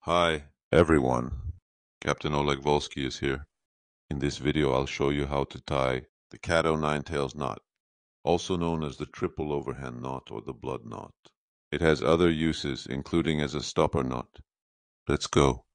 Hi, everyone. Captain Oleg Volsky is here. In this video I'll show you how to tie the cat-o'-nine-tails knot, also known as the triple overhand knot or the blood knot. It has other uses including as a stopper knot. Let's go.